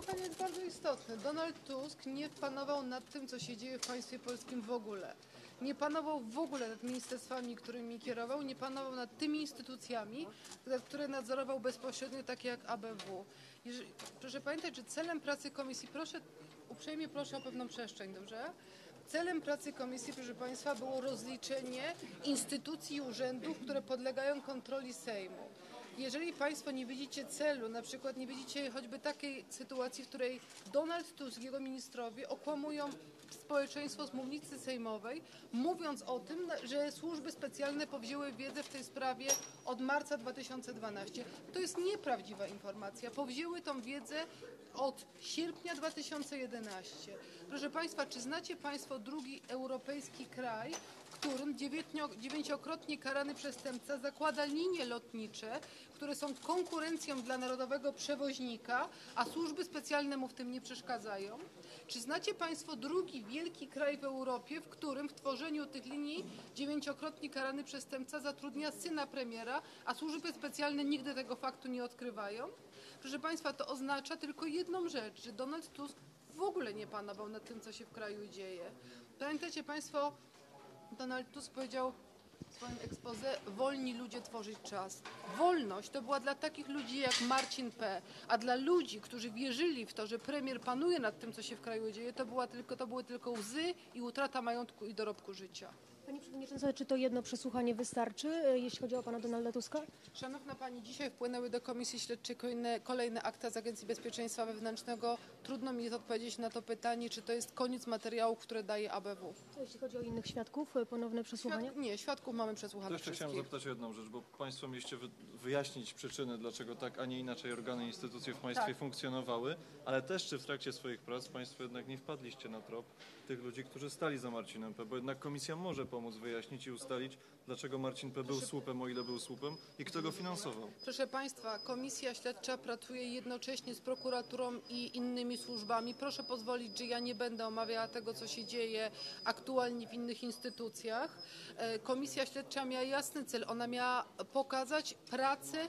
przesłuchania jest bardzo istotne. Donald Tusk nie panował nad tym, co się dzieje w państwie polskim w ogóle. Nie panował w ogóle nad ministerstwami, którymi kierował, nie panował nad tymi instytucjami, które- nadzorował bezpośrednio, takie jak ABW. Proszę pamiętać, że celem pracy komisji, proszę, uprzejmie proszę o pewną przestrzeń, dobrze? Celem pracy komisji, proszę Państwa, było rozliczenie instytucji i urzędów, które podlegają kontroli Sejmu. Jeżeli Państwo nie widzicie celu, na przykład nie widzicie choćby takiej sytuacji, w której Donald Tusk jego ministrowie okłamują społeczeństwo z mównicy sejmowej, mówiąc o tym, że służby specjalne powzięły wiedzę w tej sprawie od marca 2012. To jest nieprawdziwa informacja. Powzięły tą wiedzę od sierpnia 2011. Proszę Państwa, czy znacie Państwo drugi europejski kraj, którym dziewięciokrotnie karany przestępca zakłada linie lotnicze, które są konkurencją dla narodowego przewoźnika, a służby specjalne mu w tym nie przeszkadzają? Czy znacie Państwo drugi wielki kraj w Europie, w którym w tworzeniu tych linii dziewięciokrotnie karany przestępca zatrudnia syna premiera, a służby specjalne nigdy tego faktu nie odkrywają? Proszę Państwa, to oznacza tylko jedną rzecz, że Donald Tusk w ogóle nie panował nad tym, co się w kraju dzieje. Pamiętacie Państwo, Donald Tusk powiedział w swoim expose, wolni ludzie tworzyć czas. Wolność to była dla takich ludzi jak Marcin P., a dla ludzi, którzy wierzyli w to, że premier panuje nad tym, co się w kraju dzieje, to, była tylko, to były tylko łzy i utrata majątku i dorobku życia. Pani Przewodnicząca, czy to jedno przesłuchanie wystarczy, e, jeśli chodzi o pana Donalda Tuska? Szanowna Pani, dzisiaj wpłynęły do Komisji Śledczej kolejne, kolejne akta z Agencji Bezpieczeństwa Wewnętrznego. Trudno mi jest odpowiedzieć na to pytanie, czy to jest koniec materiału, które daje ABW. Co jeśli chodzi o innych świadków, e, ponowne przesłuchania? Świad- nie, świadków mamy To przesłuchanych jeszcze chciałem zapytać o jedną rzecz, bo Państwo mieliście wy- wyjaśnić przyczyny, dlaczego tak, a nie inaczej organy i instytucje w państwie Tak. funkcjonowały, ale też czy w trakcie swoich prac Państwo jednak nie wpadliście na trop tych ludzi, którzy stali za Marcinem P., bo jednak komisja może pomóc wyjaśnić i ustalić, dlaczego Marcin P. był słupem, o ile był słupem i kto go finansował. Proszę Państwa, Komisja Śledcza pracuje jednocześnie z prokuraturą i innymi służbami. Proszę pozwolić, że ja nie będę omawiała tego, co się dzieje aktualnie w innych instytucjach. E, Komisja Śledcza miała jasny cel. Ona miała pokazać pracę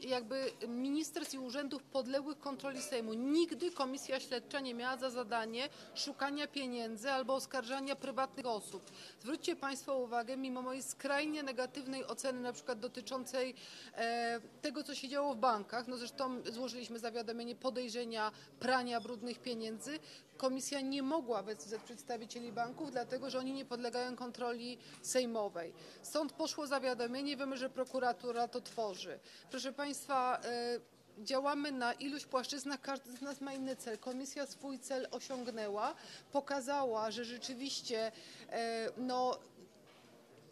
jakby ministerstw i urzędów podległych kontroli Sejmu. Nigdy Komisja Śledcza nie miała za zadanie szukania pieniędzy albo oskarżania prywatnych osób. Zwróćcie Państwo uwagę, mimo mojej skrajnie negatywnej oceny, na przykład dotyczącej e, tego, co się działo w bankach, no zresztą złożyliśmy zawiadomienie podejrzenia prania brudnych pieniędzy, komisja nie mogła wezwać przedstawicieli banków, dlatego że oni nie podlegają kontroli sejmowej. Stąd poszło zawiadomienie, wiemy, że prokuratura to tworzy. Proszę Państwa, e, działamy na iluś płaszczyznach, każdy z nas ma inny cel. Komisja swój cel osiągnęła, pokazała, że rzeczywiście e, no,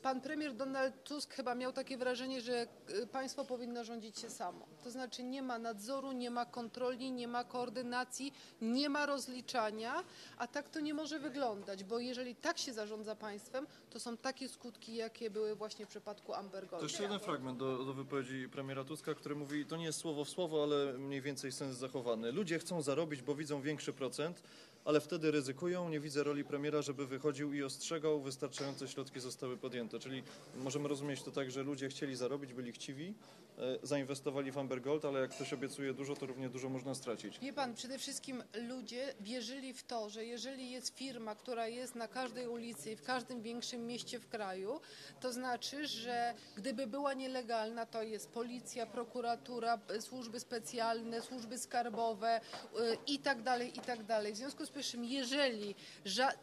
Pan premier Donald Tusk chyba miał takie wrażenie, że y, państwo powinno rządzić się samo. To znaczy nie ma nadzoru, nie ma kontroli, nie ma koordynacji, nie ma rozliczania, a tak to nie może wyglądać, bo jeżeli tak się zarządza państwem, to są takie skutki, jakie były właśnie w przypadku Amber To Gold. jeszcze jeden fragment do, do wypowiedzi premiera Tuska, który mówi, to nie jest słowo w słowo, ale mniej więcej sens zachowany. Ludzie chcą zarobić, bo widzą większy procent, ale wtedy ryzykują. Nie widzę roli premiera, żeby wychodził i ostrzegał. Wystarczające środki zostały podjęte. Czyli możemy rozumieć to tak, że ludzie chcieli zarobić, byli chciwi, e, zainwestowali w Amber Gold, ale jak ktoś obiecuje dużo, to równie dużo można stracić. Wie pan, przede wszystkim ludzie wierzyli w to, że jeżeli jest firma, która jest na każdej ulicy i w każdym większym mieście w kraju, to znaczy, że gdyby była nielegalna, to jest policja, prokuratura, y, służby specjalne, służby skarbowe y, i tak dalej, i tak dalej. W związku z czym, jeżeli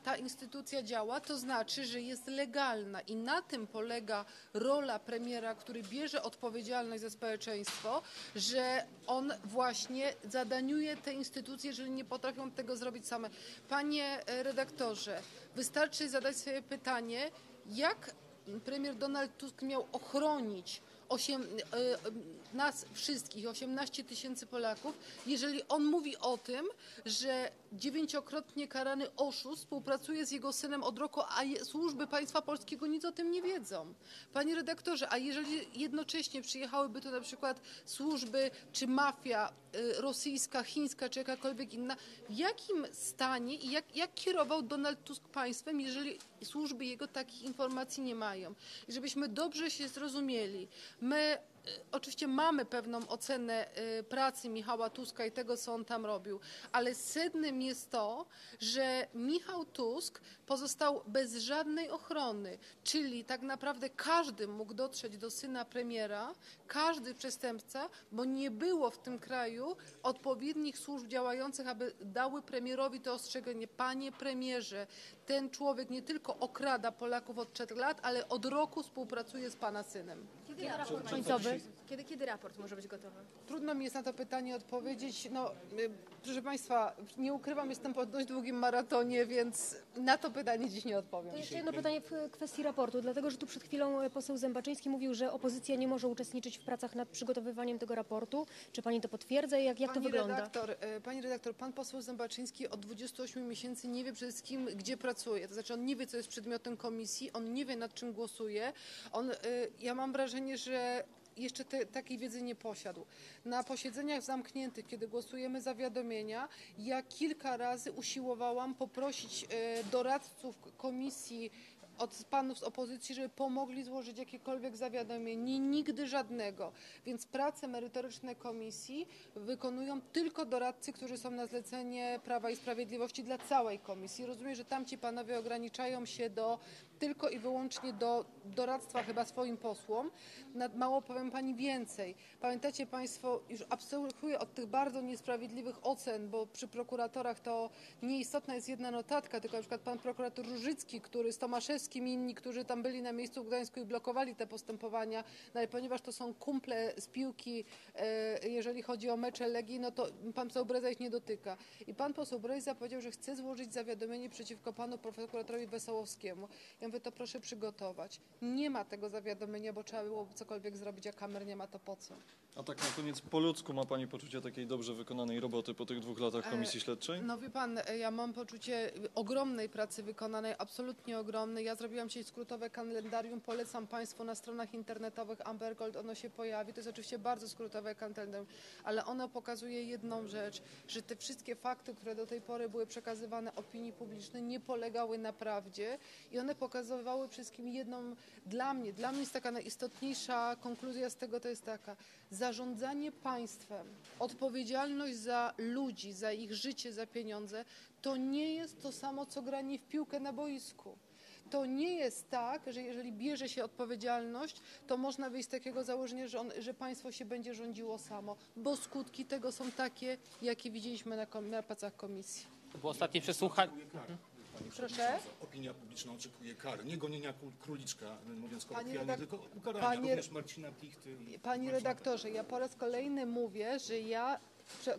ta instytucja działa, to znaczy, że jest legalna i na tym polega rola premiera, który bierze odpowiedzialność za społeczeństwo, że on właśnie zadaniuje te instytucje, jeżeli nie potrafią tego zrobić same. Panie e, redaktorze, wystarczy zadać sobie pytanie, jak premier Donald Tusk miał ochronić osiem, e, e, nas wszystkich, 18 tysięcy Polaków, jeżeli on mówi o tym, że dziewięciokrotnie karany oszust współpracuje z jego synem od roku, a je- służby państwa polskiego nic o tym nie wiedzą. Panie redaktorze, a jeżeli jednocześnie przyjechałyby tu na przykład służby czy mafia y, rosyjska, chińska czy jakakolwiek inna, w jakim stanie i jak, jak kierował Donald Tusk państwem, jeżeli służby jego takich informacji nie mają? I żebyśmy dobrze się zrozumieli, my oczywiście mamy pewną ocenę y, pracy Michała Tuska i tego, co on tam robił, ale sednem jest to, że Michał Tusk pozostał bez żadnej ochrony, czyli tak naprawdę każdy mógł dotrzeć do syna premiera, każdy przestępca, bo nie było w tym kraju odpowiednich służb działających, aby dały premierowi to ostrzeganie. Panie premierze, ten człowiek nie tylko okrada Polaków od trzech lat, ale od roku współpracuje z pana synem. Kiedy raport końcowy? Kiedy, kiedy raport może być gotowy? Trudno mi jest na to pytanie odpowiedzieć. No, y, proszę Państwa, nie ukrywam, jestem po dość długim maratonie, więc na to pytanie dziś nie odpowiem. To jeszcze jedno pytanie w kwestii raportu, dlatego że tu przed chwilą e, poseł Zębaczyński mówił, że opozycja nie może uczestniczyć w pracach nad przygotowywaniem tego raportu. Czy pani to potwierdza i jak, jak to Pani wygląda? Redaktor, e, pani redaktor, pan poseł Zębaczyński od 28 miesięcy nie wie przede wszystkim, gdzie pracuje. To znaczy on nie wie, co jest przedmiotem komisji, on nie wie, nad czym głosuje. On, e, ja mam wrażenie, że jeszcze te, takiej wiedzy nie posiadł. Na posiedzeniach zamkniętych, kiedy głosujemy zawiadomienia, ja kilka razy usiłowałam poprosić e, doradców komisji od panów z opozycji, żeby pomogli złożyć jakiekolwiek zawiadomienie. Nigdy żadnego. Więc prace merytoryczne komisji wykonują tylko doradcy, którzy są na zlecenie Prawa i Sprawiedliwości dla całej komisji. Rozumiem, że tamci panowie ograniczają się do tylko i wyłącznie do doradztwa chyba swoim posłom. Mało powiem pani więcej. Pamiętacie państwo, już abstrahuję od tych bardzo niesprawiedliwych ocen, bo przy prokuratorach to nieistotna jest jedna notatka, tylko na przykład pan prokurator Różycki, który z Tomaszewskim i inni, którzy tam byli na miejscu w Gdańsku i blokowali te postępowania, no ale ponieważ to są kumple z piłki, e, jeżeli chodzi o mecze Legii, no to pan poseł Breza ich nie dotyka. I pan poseł Breza powiedział, że chce złożyć zawiadomienie przeciwko panu prokuratorowi Wesołowskiemu. Ja mówię, to proszę przygotować. Nie ma tego zawiadomienia, bo trzeba było cokolwiek zrobić, a kamer nie ma, to po co? A tak na koniec po ludzku ma Pani poczucie takiej dobrze wykonanej roboty po tych dwóch latach Komisji Śledczej? No wie pan, ja mam poczucie ogromnej pracy wykonanej, absolutnie ogromnej. Ja zrobiłam dzisiaj skrótowe kalendarium, polecam państwu na stronach internetowych Amber Gold, ono się pojawi. To jest oczywiście bardzo skrótowe kalendarium, ale ono pokazuje jedną rzecz, że te wszystkie fakty, które do tej pory były przekazywane opinii publicznej, nie polegały na prawdzie i one pokazywały wszystkim jedną, dla mnie, dla mnie jest taka najistotniejsza konkluzja z tego, to jest taka, zarządzanie państwem, odpowiedzialność za ludzi, za ich życie, za pieniądze, to nie jest to samo, co granie w piłkę na boisku. To nie jest tak, że jeżeli bierze się odpowiedzialność, to można wyjść z takiego założenia, że, on, że państwo się będzie rządziło samo, bo skutki tego są takie, jakie widzieliśmy na, kom- na pracach komisji. Było ostatnie przesłuchanie. Proszę? Opinia publiczna oczekuje kar, nie gonienia król- króliczka, mówiąc Panie kolokwialnie, redak- tylko ukarania panie- również Marcina Plichty. i Panie Marcina redaktorze, ja po raz kolejny mówię, że ja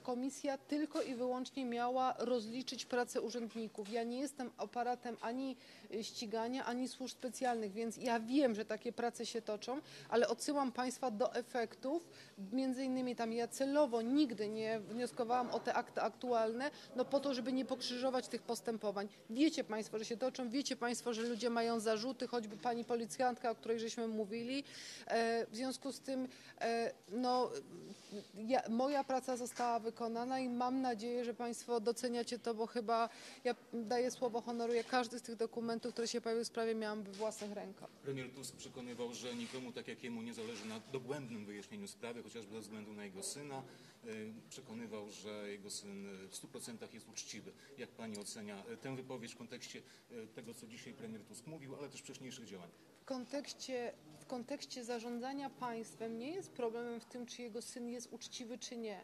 komisja tylko i wyłącznie miała rozliczyć pracę urzędników. Ja nie jestem aparatem ani y, ścigania, ani służb specjalnych, więc ja wiem, że takie prace się toczą, ale odsyłam Państwa do efektów. Między innymi tam ja celowo nigdy nie wnioskowałam o te akty aktualne, no po to, żeby nie pokrzyżować tych postępowań. Wiecie Państwo, że się toczą, wiecie Państwo, że ludzie mają zarzuty, choćby pani policjantka, o której żeśmy mówili. E, w związku z tym, e, no, ja, moja praca została wykonana i mam nadzieję, że Państwo doceniacie to, bo chyba ja daję słowo honoru, ja każdy z tych dokumentów, które się pojawiły w sprawie, miałam we własnych rękach. Premier Tusk przekonywał, że nikomu tak jak jemu nie zależy na dogłębnym wyjaśnieniu sprawy, chociażby ze względu na jego syna. Y, Przekonywał, że jego syn y, w 100% jest uczciwy. Jak pani ocenia y, tę wypowiedź w kontekście tego, co dzisiaj premier Tusk mówił, ale też wcześniejszych działań? W kontekście, w kontekście zarządzania państwem nie jest problemem w tym, czy jego syn jest uczciwy, czy nie.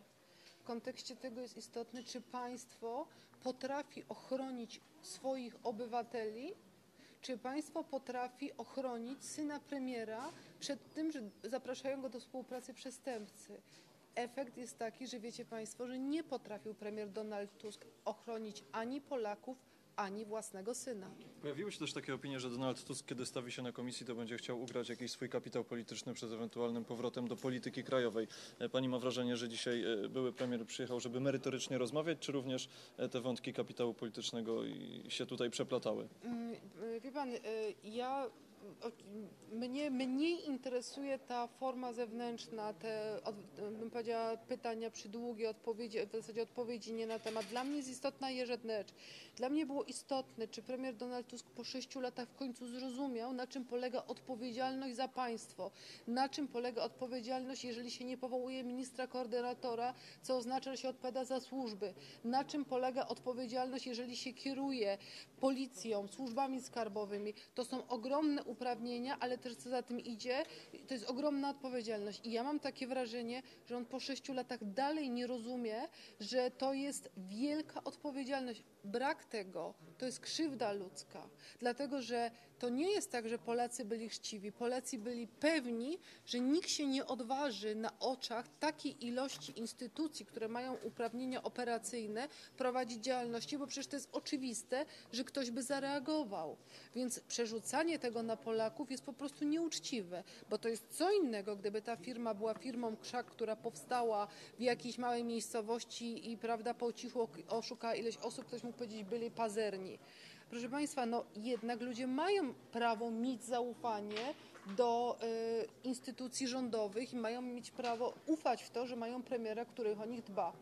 W kontekście tego jest istotne, czy państwo potrafi ochronić swoich obywateli, czy państwo potrafi ochronić syna premiera przed tym, że zapraszają go do współpracy przestępcy. Efekt jest taki, że wiecie państwo, że nie potrafił premier Donald Tusk ochronić ani Polaków, ani własnego syna. Pojawiły się też takie opinie, że Donald Tusk, kiedy stawi się na komisji, to będzie chciał ugrać jakiś swój kapitał polityczny przed ewentualnym powrotem do polityki krajowej. E, Pani ma wrażenie, że dzisiaj e, były premier przyjechał, żeby merytorycznie rozmawiać, czy również e, te wątki kapitału politycznego się tutaj przeplatały? Mm, Wie pan, ja mnie mniej interesuje ta forma zewnętrzna, te, bym powiedziała, pytania przydługie, odpowiedzi, w zasadzie odpowiedzi nie na temat. Dla mnie jest istotna jedna rzecz. Dla mnie było istotne, czy premier Donald Tusk po sześciu latach w końcu zrozumiał, na czym polega odpowiedzialność za państwo, na czym polega odpowiedzialność, jeżeli się nie powołuje ministra koordynatora, co oznacza, że się odpowiada za służby, na czym polega odpowiedzialność, jeżeli się kieruje policją, służbami skarbowymi. To są ogromne uprawnienia, ale też co za tym idzie, to jest ogromna odpowiedzialność. I ja mam takie wrażenie, że on po sześciu latach dalej nie rozumie, że to jest wielka odpowiedzialność. Brak tego to jest krzywda ludzka, dlatego że to nie jest tak, że Polacy byli chciwi. Polacy byli pewni, że nikt się nie odważy na oczach takiej ilości instytucji, które mają uprawnienia operacyjne, prowadzić działalności, bo przecież to jest oczywiste, że ktoś by zareagował. Więc przerzucanie tego na Polaków jest po prostu nieuczciwe, bo to jest co innego, gdyby ta firma była firmą krzak, która powstała w jakiejś małej miejscowości i prawda, po cichu oszukała ileś osób, ktoś mógł powiedzieć, byli pazerni. Proszę Państwa, no jednak ludzie mają prawo mieć zaufanie do y, instytucji rządowych i mają mieć prawo ufać w to, że mają premiera, który o nich dba.